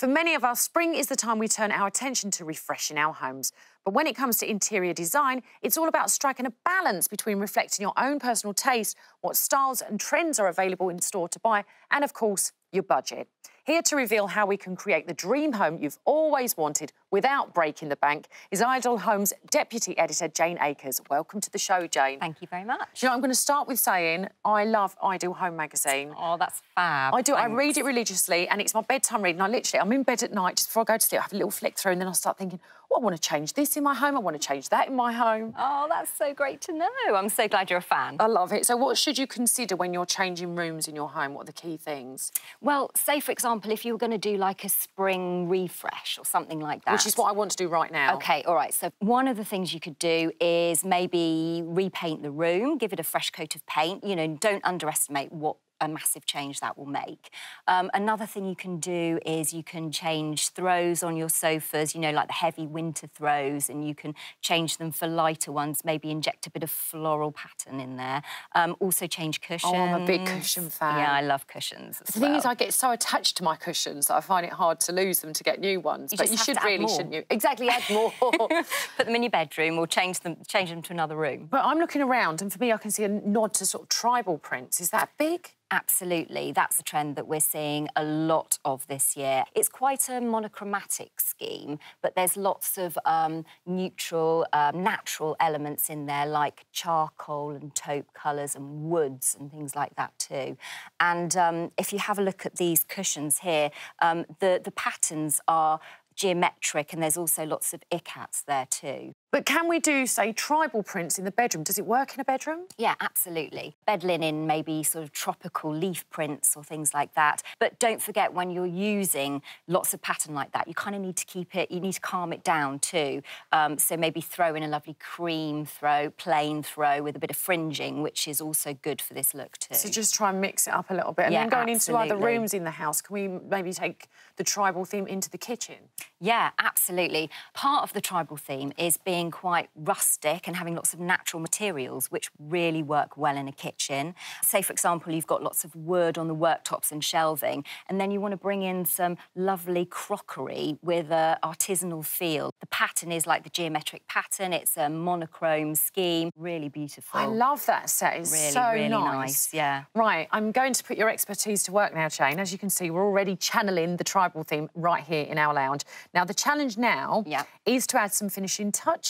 For many of us, spring is the time we turn our attention to refreshing our homes. But when it comes to interior design, it's all about striking a balance between reflecting your own personal taste, what styles and trends are available in store to buy, and of course, your budget. Here to reveal how we can create the dream home you've always wanted without breaking the bank is Ideal Homes Deputy Editor Jane Akers. Welcome to the show, Jane. Thank you very much. You know, I'm going to start with saying I love Ideal Home magazine. Oh, that's fab. I do. Thanks. I read it religiously, and it's my bedtime reading. I literally, I'm in bed at night just before I go to sleep. I have a little flick through, and then I start thinking, oh, I want to change this in my home. I want to change that in my home. Oh, that's so great to know. I'm so glad you're a fan. I love it. So, what should you consider when you're changing rooms in your home? What are the key things? Well, say for example, if you were going to do like a spring refresh or something like that. Which is what I want to do right now. Okay, all right. So one of the things you could do is maybe repaint the room, give it a fresh coat of paint. You know, don't underestimate what a massive change that will make. Um, another thing you can do is you can change throws on your sofas, you know, like the heavy winter throws, and you can change them for lighter ones, maybe inject a bit of floral pattern in there. Um, also change cushions. Oh, I'm a big cushion fan. Yeah, I love cushions The well. thing is, I get so attached to my cushions that I find it hard to lose them to get new ones. You but you should really, more. shouldn't you? Exactly, add more. Put them in your bedroom or change them, change them to another room. but I'm looking around, and for me, I can see a nod to sort of tribal prints. Is that big? Absolutely. That's a trend that we're seeing a lot of this year. It's quite a monochromatic scheme, but there's lots of um, neutral, um, natural elements in there, like charcoal and taupe colours and woods and things like that too. And um, if you have a look at these cushions here, um, the, the patterns are geometric and there's also lots of ikats there too. But can we do, say, tribal prints in the bedroom? Does it work in a bedroom? Yeah, absolutely. Bed linen, maybe sort of tropical leaf prints or things like that. But don't forget when you're using lots of pattern like that, you kind of need to keep it, you need to calm it down too. Um, so maybe throw in a lovely cream throw, plain throw with a bit of fringing, which is also good for this look too. So just try and mix it up a little bit. And Yeah, then going into other rooms in the house, can we maybe take the tribal theme into the kitchen? Yeah, absolutely. Part of the tribal theme is being quite rustic and having lots of natural materials, which really work well in a kitchen. Say, for example, you've got lots of wood on the worktops and shelving, and then you want to bring in some lovely crockery with a artisanal feel. The pattern is like the geometric pattern. It's a monochrome scheme, really beautiful. I love that set. It's Really, so really nice. nice, yeah. Right, I'm going to put your expertise to work now, Jane. As you can see, we're already channeling the tribal theme right here in our lounge. Now, the challenge now Yeah. is to add some finishing touches.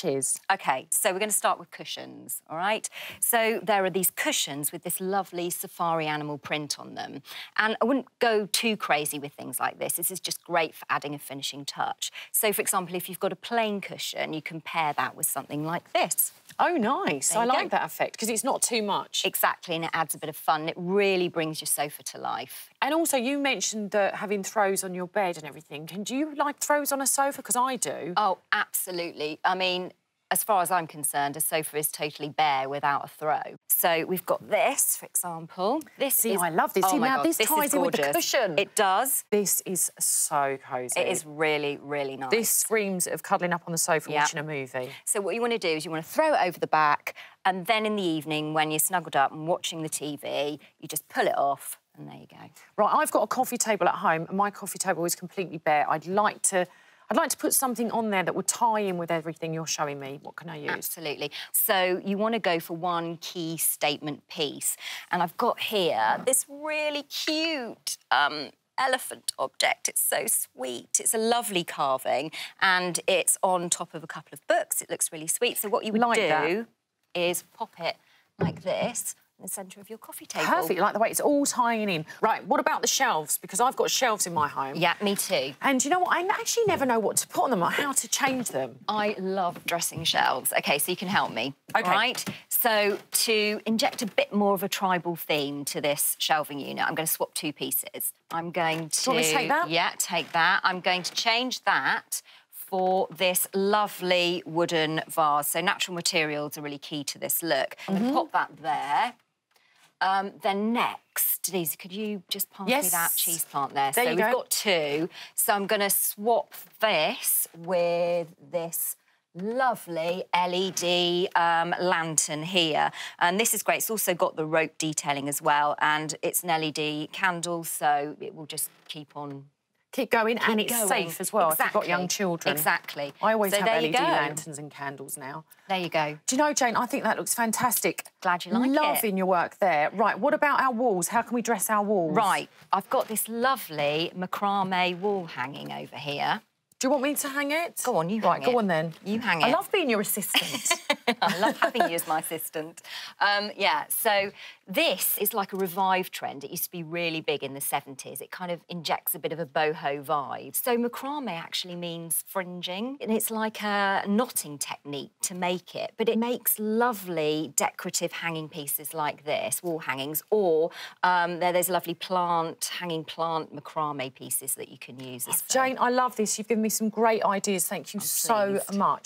Okay, so we're going to start with cushions, all right? So there are these cushions with this lovely safari animal print on them. And I wouldn't go too crazy with things like this. This is just great for adding a finishing touch. So, for example, if you've got a plain cushion, you can pair that with something like this. Oh, nice. I like go. that effect because it's not too much. Exactly, and it adds a bit of fun. It really brings your sofa to life. And also, you mentioned that having throws on your bed and everything. Can do you like throws on a sofa? Because I do. Oh, absolutely. I mean, as far as I'm concerned, a sofa is totally bare without a throw. So we've got this, for example. This See, is... I love this. Oh See, now God, this is ties in with the cushion. It does. This is so cosy. It is really, really nice. This screams of cuddling up on the sofa Yeah. watching a movie. So what you want to do is you want to throw it over the back, and then in the evening, when you're snuggled up and watching the TV, you just pull it off, and there you go. Right, I've got a coffee table at home, and my coffee table is completely bare. I'd like to, I'd like to put something on there that would tie in with everything you're showing me. What can I use? Absolutely. So you want to go for one key statement piece. And I've got here this really cute um, elephant object. It's so sweet. It's a lovely carving and it's on top of a couple of books. It looks really sweet. So what you would Like do that. is pop it like this in the centre of your coffee table. Perfect, like the way it's all tying in. Right, what about the shelves? Because I've got shelves in my home. Yeah, me too. And you know what? I actually never know what to put on them or how to change them. I love dressing shelves. Okay, so you can help me. Okay. Right. So to inject a bit more of a tribal theme to this shelving unit, I'm going to swap two pieces. I'm going to. you want me to take that? Yeah, take that. I'm going to change that for this lovely wooden vase. So natural materials are really key to this look. I'm Mm-hmm. going to pop that there. Um, then next, Denise, could you just pass me that cheese plant there? There so you we've go. got two. So I'm going to swap this with this lovely LED um, lantern here. And this is great. It's also got the rope detailing as well. And it's an LED candle, so it will just keep on keep going and it's going. safe as well exactly. if you've got young children. Exactly. I always so have LED lanterns and candles now. There you go. Do you know, Jane, I think that looks fantastic. Glad you like it. Loving your work there. Right, what about our walls? How can we dress our walls? Right, I've got this lovely macrame wall hanging over here. Do you want me to hang it? Go on, you Right, hang go it. on then. You hang it. I love being your assistant. I love having you as my assistant. Um, yeah, so this is like a revived trend. It used to be really big in the 70s. It kind of injects a bit of a boho vibe. So macrame actually means fringing, and it's like a knotting technique to make it, but it makes lovely decorative hanging pieces like this, wall hangings, or um, there, there's lovely plant, hanging plant macrame pieces that you can use as. Jane, I love this. You've given me some great ideas. Thank you so much.